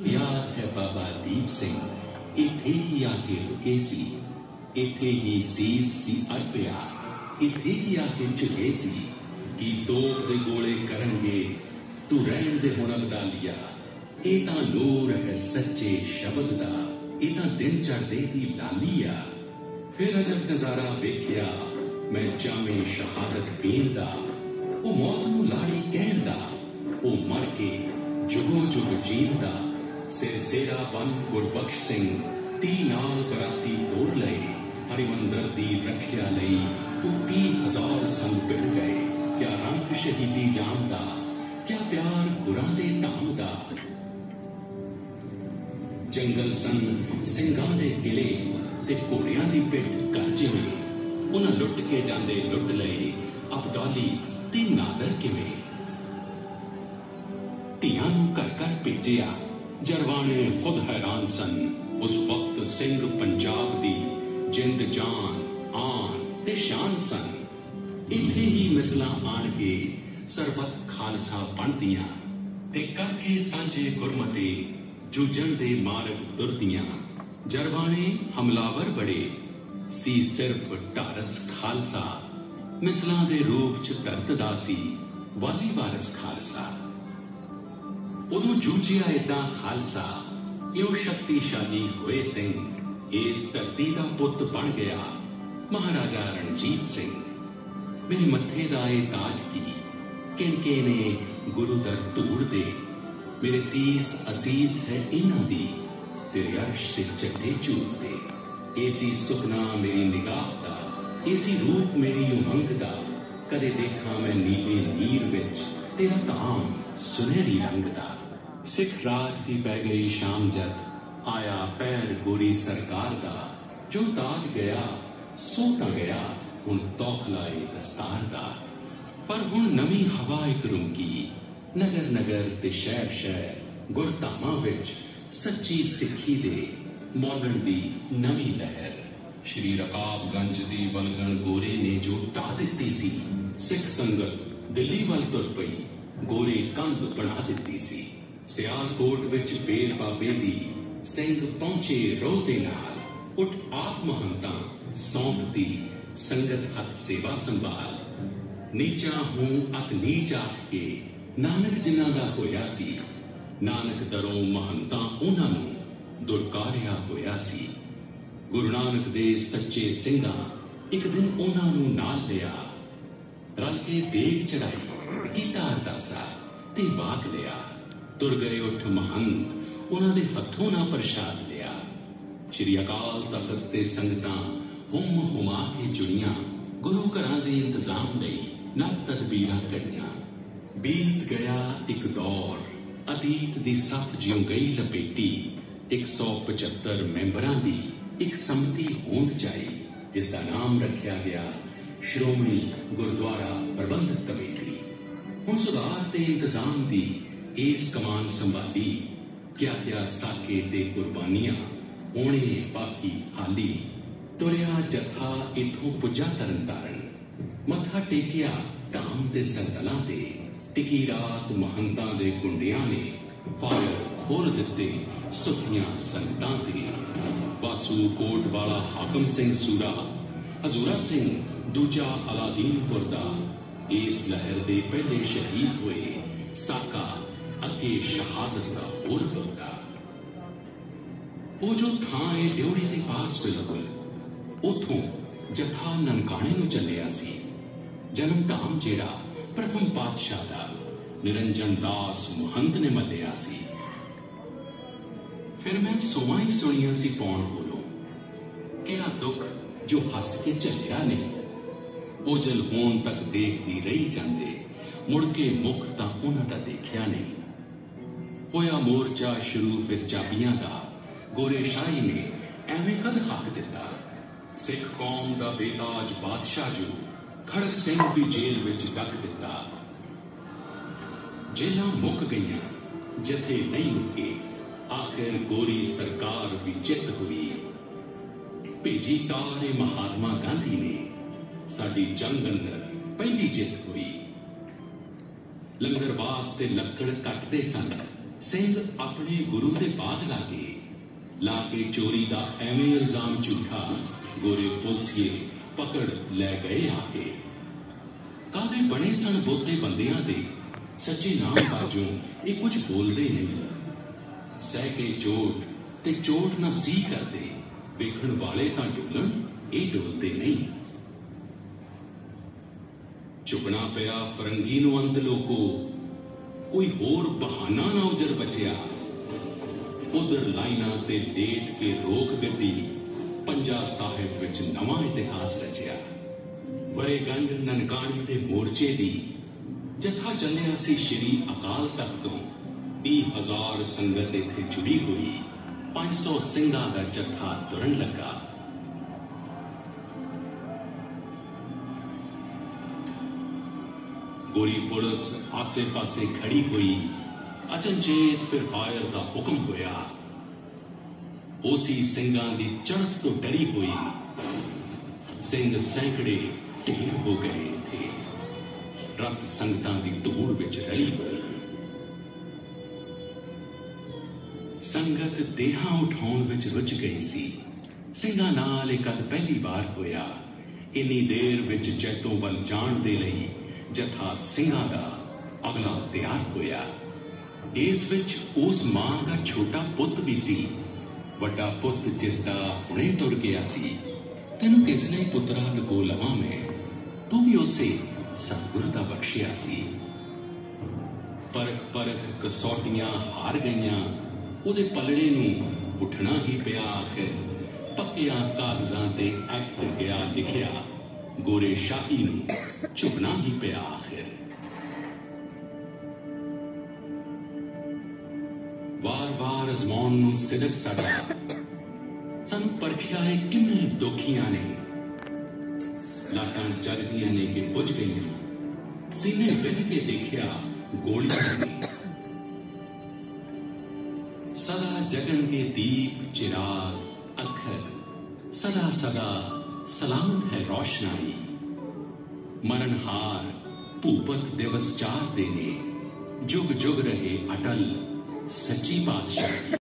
ਯਾਦ ਹੈ ਬਾਬਾ ਦੀਪ ਸਿੰਘ ਇੱਥੇ ਹੀ ਆ ਕੇ ਰੁਕੇ ਸੀ ਇੱਥੇ ਹੀ ਸੀਸ ਸੀ ਅਰਪਿਆ ਇੱਥੇ ਹੀ ਆ ਕੇ ਝੁਕੇ ਸੀ ਕੀ ਤੋਪ ਦੇ ਗੋਲੇ ਕਰਨਗੇ ਤੂੰ ਰਹਿਣ ਦੇ ਹੁਣ ਅਬਦਾਲੀਆ ਇਹ ਤਾਂ ਨੂਰ ਹੈ ਸੱਚੇ ਸ਼ਬਦ ਦਾ ਇਹ ਤਾਂ ਦਿਨ ਚੜ੍ਹਦੇ ਦੀ ਲਾਲੀ ਆ ਫਿਰ ਅਜਬ ਨਜ਼ਾਰਾ ਵੇਖਿਆ ਮੈਂ ਜਾਮੇ ਸ਼ਹਾਦਤ ਪੀਣ ਦਾ ਉਹ ਮੌਤ ਨੂੰ ਲਾੜੀ ਕਹਿਣ ਦਾ ਉਹ ਮਰ ਕੇ ਜੁਗੋ ਜੁਗ ਜੀਣ ਸਿਰ ਸੇਰਾ ਬਨ ਗੁਰਬਖਸ਼ ਸਿੰਘ ਤੀ ਨਾਲ ਬਰਾਤੀ ਤੋਰ ਲਏ। ਹਰਿਮੰਦਰ ਦੀ ਰੱਖਿਆ ਲਈ ਉਹ ਤੀਹ ਸੰਗ ਪਿਟ ਗਏ। ਕਿਆ ਰੰਗ ਸ਼ਹੀਦੀ ਜਾਨ ਦਾ, ਕਿਆ ਪਿਆਰ ਗੁਰਾਂ ਦੇ ਧਾਮ ਦਾ। ਜੰਗਲ ਸਨ ਸਿੰਘਾਂ ਦੇ ਕਿਲੇ ਤੇ ਘੋੜਿਆਂ ਦੀ ਪਿੱਠ ਕਰ ਜਿਵੇਂ ਉਹਨਾਂ ਲੁੱਟ ਕੇ ਜਾਂਦੇ ਲੁੱਟ ਲਏ। ਅਬਦਾਲੀ ਤੇ ਨਾਦਰ ਕਿਵੇਂ? ਧੀਆਂ ਨੂੰ ਘਰ ਘਰ ਭੇਜਿਆ। ਜਰਵਾਣੇ ਖੁਦ ਹੈਰਾਨ ਸਨ। ਉਸ ਵਕਤ ਸਿੰਘ ਪੰਜਾਬ ਦੀ ਜਿੰਦ ਜਾਨ, ਆਨ ਤੇ ਸ਼ਾਨ ਸਨ। ਇੱਥੇ ਹੀ ਮਿਸਲਾਂ ਆਣ ਕੇ ਸਰਬਤ ਖਾਲਸਾ ਬਣਦੀਆਂ ਤੇ ਕਰਕੇ ਸਾਂਝੇ ਗੁਰਮਤੇ ਜੂਝਣ ਦੇ ਮਾਰਗ ਤੁਰਦੀਆਂ ਜਰਵਾਣੇ ਹਮਲਾਵਰ ਬੜੇ, ਸੀ ਸਿਰਫ ਢਾਰਸ ਖਾਲਸਾ। ਮਿਸਲਾਂ ਦੇ ਰੂਪ ਚ ਧਰਤਦਾ ਸੀ ਵਾਲੀ ਵਾਰਸ ਖਾਲਸਾ। ਉਦੋਂ ਜੂਝਿਆ ਏਦਾਂ ਖਾਲਸਾ, ਇਉ ਸ਼ਕਤੀਸ਼ਾਲੀ ਹੋਏ ਸਿੰਘ, ਇਸ ਧਰਤੀ ਦਾ ਪੁੱਤ ਬਣ ਗਿਆ ਮਹਾਰਾਜਾ ਰਣਜੀਤ ਸਿੰਘ। ਮੇਰੇ ਮੱਥੇ ਦਾ ਇਹ ਤਾਜ ਕੀ? ਕਿਨਕੇ ਨੇ ਗੁਰੂ ਦਰ ਧੂੜ ਦੇ। ਮੇਰੇ ਸੀਸ ਅਸੀਸ ਹੈ ਇਹਨਾਂ ਦੀ, ਤੇਰੇ ਅਰਸ਼ ਤੇ ਚੱਟੇ ਝੂਟ ਦੇ। ਏਸੀ ਸੁਪਨਾ ਮੇਰੀ ਨਿਗਾਹ ਦਾ, ਏਸੀ ਰੂਪ ਮੇਰੀ ਉਮੰਗ ਦਾ। ਕਦੇ ਦੇਖਾਂ ਮੈਂ ਨੀਲੇ ਨੀਰ ਵਿੱਚ, ਤੇਰਾ ਧਾਮ ਸੁਨਹਿਰੀ ਰੰਗ ਦਾ। ਸਿੱਖ ਰਾਜ ਦੀ ਪੈ ਗਈ ਸ਼ਾਮ ਜਦ ਆਇਆ ਪੈਰ ਗੋਰੀ ਸਰਕਾਰ ਦਾ। ਜੋ ਤਾਜ ਗਿਆ, ਸੋ ਤਾਂ ਗਿਆ। ਹੁਣ ਤੌਖਲਾਏ ਦਸਤਾਰ ਦਾ। ਪਰ ਹੁਣ ਨਵੀਂ ਹਵਾ ਇੱਕ ਰੁੰਕੀ ਨਗਰ ਨਗਰ ਤੇ ਸ਼ਹਿਰ ਸ਼ਹਿਰ ਗੁਰਧਾਮਾਂ ਵਿੱਚ ਸੱਚੀ ਸਿੱਖੀ ਦੇ ਮੌਲਣ ਦੀ ਨਵੀਂ ਲਹਿਰ। ਸ਼੍ਰੀ ਰਕਾਬਗੰਜ ਦੀ ਵਲਗਣ ਗੋਰੇ ਨੇ ਜੋ ਢਾ ਦਿੱਤੀ ਸੀ, ਸਿੱਖ ਸੰਗਤ ਦਿੱਲੀ ਵੱਲ ਤੁਰ ਪਈ। ਗੋਰੀ ਕੰਧ ਬਣਾ ਦਿੱਤੀ ਸੀ। ਸਿਆਲਕੋਟ ਵਿੱਚ ਬੇਰ ਬਾਬੇ ਦੀ ਸਿੰਘ ਪਹੁੰਚੇ ਰੋਹ ਦੇ ਨਾਲ ਉੱਠ ਆਪ ਮਹੰਤਾਂ ਸੌਂਪਦੀ ਸੰਗਤ ਹੱਥ ਸੇਵਾ ਸੰਭਾਲ। ਨੀਚਾ ਹੂੰ ਅਤ ਨੀਚ ਆਖ ਕੇ ਨਾਨਕ ਜਿਨ੍ਹਾਂ ਦਾ ਹੋਇਆ ਸੀ, ਨਾਨਕ ਦਰੋਂ ਮਹੰਤਾਂ ਉਹਨਾਂ ਨੂੰ ਦੁਰਕਾਰਿਆ ਹੋਇਆ ਸੀ। ਗੁਰੂ ਨਾਨਕ ਦੇ ਸੱਚੇ ਸਿੰਘਾਂ ਇੱਕ ਦਿਨ ਉਹਨਾਂ ਨੂੰ ਨਾਲ ਲਿਆ, ਰਲ ਕੇ ਦੇਗ ਚੜਾਈ। ਕੀਤਾ ਅਰਦਾਸਾ ਤੇ ਵਾਕ ਲਿਆ। ਤੁਰ ਗਏ ਉੱਠ ਮਹੰਤ, ਉਹਨਾਂ ਦੇ ਹੱਥੋਂ ਨਾ ਪ੍ਰਸ਼ਾਦ ਲਿਆ। ਸ਼੍ਰੀ ਅਕਾਲ ਤਖਤ ਤੇ ਸੰਗਤਾਂ ਹੁਮ ਹੁਮਾ ਕੇ ਜੁੜੀਆਂ। ਗੁਰੂ ਘਰਾਂ ਦੇ ਇੰਤਜ਼ਾਮ ਲਈ ਨਾ ਤਦਬੀਰਾਂ ਕਰੀਆਂ ਬੀਤ ਗਿਆ ਇੱਕ ਦੌਰ। ਅਤੀਤ ਦੀ ਸੱਤ ਜਿਉਂ ਗਈ ਲਪੇਟੀ। 175 ਮੈਂਬਰਾਂ ਦੀ ਇੱਕ ਸੰਮਤੀ ਹੋਂਦ ਚਾਈ, ਜਿਸ ਦਾ ਨਾਮ ਰੱਖਿਆ ਗਿਆ ਸ਼੍ਰੋਮਣੀ ਗੁਰਦੁਆਰਾ ਪ੍ਰਬੰਧਕ ਕਮੇਟੀ। ਹੁਣ ਸੁਧਾਰ ਤੇ ਇੰਤਜ਼ਾਮ ਦੀ ਇਸ ਕਮਾਨ ਸੰਭਾਲੀ, ਕਿਆ ਕਿਆ ਸਾਕੇ ਤੇ ਕੁਰਬਾਨੀਆਂ ਹੋਣੇ ਬਾਕੀ ਹਾਲੀ। ਤੁਰਿਆ ਜਥਾ ਇਥੋਂ ਪੁੱਜਾ ਤਰਨ ਤਾਰਨ। ਮੱਥਾ ਟੇਕਿਆ ਧਾਮ ਤੇ ਸਰਦਲਾਂ ਤੇ, ਟਿਕੀ ਰਾਤ ਮਹੰਤਾਂ ਦੇ ਗੁੰਡਿਆਂ ਨੇ ਫਾਇਰ ਖੋਲ ਦਿੱਤੇ ਸੁੱਤੀਆਂ ਸੰਗਤਾਂ ਤੇ। ਬਾਸੂ ਕੋਟ ਵਾਲਾ ਹਾਕਮ ਸਿੰਘ ਸੂਰਾ, ਹਜ਼ੂਰਾ ਸਿੰਘ ਦੂਜਾ ਅਲਾਦੀਨਪੁਰ ਦਾ ਇਸ ਲਹਿਰ ਦੇ ਪਹਿਲੇ ਸ਼ਹੀਦ ਹੋਏ ਸਾਕਾ ਅਤੇ ਸ਼ਹਾਦਤ ਦਾ ਹੋਰ ਹੁੰਦਾ ਉਹ ਜੋ ਥਾਂ ਹੈ ਡਿਉੜੀ ਦੇ ਪਾਸ ਬਿਲਕੁਲ ਉਥੋਂ ਜਥਾ ਨਨਕਾਣੇ ਨੂੰ ਚੱਲਿਆ ਸੀ। ਜਨਮ ਧਾਮ ਜਿਹੜਾ ਪ੍ਰਥਮ ਪਾਤਸ਼ਾਹ ਦਾ ਨਿਰੰਜਨ ਦਾਸ ਮਹੰਤ ਨੇ ਮੱਲਿਆ ਸੀ। ਫਿਰ ਮੈਂ ਸੋਵਾਂ ਹੀ ਸੁਣੀਆਂ ਸੀ ਪੌਣ ਕੋਲੋਂ ਕਿਹੜਾ ਦੁੱਖ ਜੋ ਹੱਸ ਕੇ ਝੱਲਿਆ ਨਹੀਂ। ਉਜਲ ਹੋਣ ਤੱਕ ਦੇਖਦੀ ਰਹੀ ਜਾਂਦੇ। ਮੁੜ ਕੇ ਮੁਖ ਤਾਂ ਉਹਨਾਂ ਦਾ ਦੇਖਿਆ ਨਹੀਂ। ਹੋਇਆ ਮੋਰਚਾ ਸ਼ੁਰੂ ਫਿਰ ਚਾਬੀਆਂ ਦਾ। ਗੋਰੇ ਸ਼ਾਹੀ ਨੇ ਐਵੇਂ ਕਦ ਹੱਕ ਦਿੱਤਾ? ਸਿੱਖ ਕੌਮ ਦਾ ਬੇਤਾਜ ਬਾਦਸ਼ਾਹ ਜੋ ਖੜਕ ਸਿੰਘ ਵੀ ਜੇਲ੍ਹ ਵਿੱਚ ਡੱਕ ਦਿੱਤਾ। ਜੇਲਾਂ ਮੁੱਕ ਗਈਆਂ, ਜਥੇ ਨਹੀਂ ਮੁੱਕੇ। ਆਖਿਰ ਗੋਰੀ ਸਰਕਾਰ ਵੀ ਜਿੱਤ ਹੋਈ। ਭੇਜੀ ਤਾਰੇ ਮਹਾਤਮਾ ਗਾਂਧੀ ਨੇ। ਸਾਡੀ ਜੰਗ ਅੰਦਰ ਪਹਿਲੀ ਜਿੱਤ ਹੋਈ। ਲੰਗਰ ਵਾਸਤੇ ਲੱਕੜ ਕੱਟਦੇ ਸਨ। ਸਿੰਘ ਆਪਣੇ ਗੁਰੂ ਦੇ ਬਾਗ ਲਾਗੇ ਲਾ ਕੇ ਚੋਰੀ ਦਾ ਐਵੇਂ ਇਲਜ਼ਾਮ ਝੂਠਾ ਗੋਰੇ ਪੁਲਸੀਏ ਪਕੜ ਲੈ ਗਏ ਆ ਕੇ। ਕਾਦੇ ਬਣੇ ਸਨ ਬੋਤੇ ਬੰਦਿਆਂ ਦੇ? ਸੱਚੇ ਨਾਮ ਬਾਜੋਂ ਇਹ ਕੁਝ ਬੋਲਦੇ ਨਹੀਂ। ਸਹਿ ਕੇ ਚੋਟ ਤੇ ਚੋਟ ਨਾ ਸੀ ਕਰਦੇ, ਵੇਖਣ ਵਾਲੇ ਤਾਂ ਡੋਲਣ, ਇਹ ਡੋਲਦੇ ਨਹੀਂ। ਚੁਗਣਾ ਪਿਆ ਫਰੰਗੀ ਨੂੰ ਅੰਤ ਲੋਕੋ। ਕੋਈ ਹੋਰ ਬਹਾਨਾ ਨਾ ਉਜਰ ਬਚਿਆ। ਉਧਰ ਲਾਈਨਾਂ ਤੇ ਡੇਟ ਕੇ ਰੋਕ ਗੱਡੀ ਪੰਜਾ ਸਾਹਿਬ ਵਿੱਚ ਨਵਾਂ ਇਤਿਹਾਸ ਰਚਿਆ। ਬਰੇਗੰਡ ਨਨਕਾਣੀ ਦੇ ਮੋਰਚੇ ਦੀ, ਜਥਾ ਚੱਲਿਆ ਸੀ ਸ਼੍ਰੀ ਅਕਾਲ ਤਖਤ ਤੋਂ। 30000 ਸੰਗਤ ਇੱਥੇ ਜੁੜੀ ਹੋਈ 500 ਸਿੰਘਾਂ ਦਾ ਜਥਾ ਤੁਰਨ ਲੱਗਾ। ਗੋਰੀ ਪੁਲਿਸ ਆਸੇ-ਪਾਸੇ ਖੜੀ ਹੋਈ। ਅਚਨਚੇਤ ਫਿਰ ਫਾਇਰ ਦਾ ਹੁਕਮ ਹੋਇਆ। ਉਸੀ ਸਿੰਘਾਂ ਦੀ ਚੜਤ ਤੋਂ ਡਰੀ ਹੋਈ। ਸਿੰਘ ਸੈਂਕੜੇ ਢੇਰ ਹੋ ਗਏ ਥੇ ਰੱਤ ਸੰਗਤਾਂ ਦੀ ਧੂੜ ਵਿੱਚ ਰਲੀ ਹੋਈ। ਸੰਗਤ ਦੇਹਾਂ ਉਠਾਉਣ ਵਿੱਚ ਰੁੱਝ ਗਈ ਸੀ। ਸਿੰਘਾਂ ਨਾਲ ਇਹ ਕਦ ਪਹਿਲੀ ਵਾਰ ਹੋਇਆ। ਇੰਨੀ ਦੇਰ ਵਿੱਚ ਜੈਤੋਂ ਵੱਲ ਜਾਣ ਦੇ ਲਈ ਜਥਾ ਸਿੰਘਾਂ ਦਾ ਅਗਲਾ ਤਿਆਰ ਹੋਇਆ। ਇਸ ਵਿੱਚ ਉਸ ਮਾਂ ਦਾ ਛੋਟਾ ਪੁੱਤ ਵੀ ਸੀ। ਵੱਡਾ ਪੁੱਤ ਜਿਸ ਦਾ ਹੁਣੇ ਤੁਰ ਗਿਆ ਸੀ। ਤੈਨੂੰ ਕਿਸ ਨੇ ਪੁੱਤਰਾ ਲਗੋ ਲਵਾਂ ਮੈਂ? ਤੂੰ ਵੀ ਉਸੇ ਸਤਿਗੁਰ ਦਾ ਬਖਸ਼ਿਆ ਸੀ। ਪਰਖ ਪਰਖ ਕਸੌਟੀਆਂ ਹਾਰ ਗਈਆਂ। ਉਹਦੇ ਪਲੜੇ ਨੂੰ ਉੱਠਣਾ ਹੀ ਪਿਆ। ਆਖਿਰ ਪੱਕਿਆਂ ਕਾਗਜ਼ਾਂ ਤੇ ਐਕਟ ਗਿਆ ਲਿਖਿਆ। ਗੋਰੇ ਸ਼ਾਹੀ ਨੂੰ ਝੁਕਣਾ ਹੀ ਪਿਆ ਆਖਿਰ ਵਾਰ-ਵਾਰ ਅਜ਼ਮਾਉਣ ਨੂੰ ਸਿਦਕ ਸਾਡਾ ਸਾਨੂੰ ਪਰਖਿਆ ਹੈ ਕਿੰਨੇ ਦੁਖੀਆਂ ਨੇ ਲਾਟਾਂ ਜਗਦੀਆਂ ਨੇ ਕਿ ਪੁੱਜ ਗਈਆਂ ਸੀਨੇ ਵਿੰਨ ਕੇ ਦੇਖਿਆ ਗੋਲੀਆਂ ਨੇ ਸਦਾ ਜਗਣਗੇ ਦੀਪ ਚਿਰਾਗ ਅੱਖਰ ਸਦਾ ਸਦਾ ਸਲਾਮਤ ਹੈ ਰੋਸ਼ਨਾਈ। ਮਰਨਹਾਰ ਭੂਪਤ ਦਿਵਸ ਚਾਰ ਦੇ ਨੇ ਜੁਗ ਜੁਗ ਰਹੇ ਅਟਲ ਸੱਚੀ ਬਾਦਸ਼ਾਹੀ